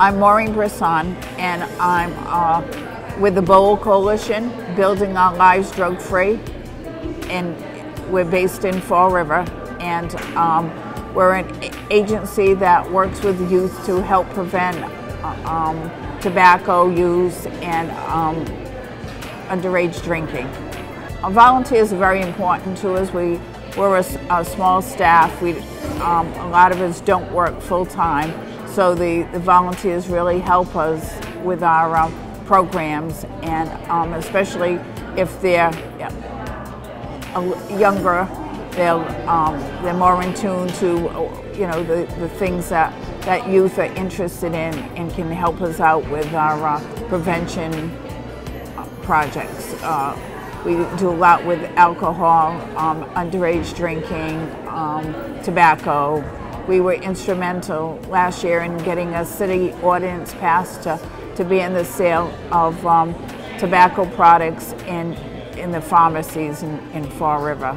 I'm Maureen Brisson, and I'm uh, with the BOLD Coalition, Building Our Lives Drug Free. And we're based in Fall River, and um, we're an agency that works with youth to help prevent uh, um, tobacco use and um, underage drinking. Our volunteers are very important to us. We, we're a, a small staff. We, um, a lot of us don't work full time. So the, the volunteers really help us with our uh, programs and um, especially if they're younger, they'll, um, they're more in tune to you know, the, the things that, that youth are interested in and can help us out with our uh, prevention uh, projects. Uh, we do a lot with alcohol, um, underage drinking, um, tobacco, we were instrumental last year in getting a city ordinance passed to, to ban the sale of um, tobacco products in, in the pharmacies in, in Fall River.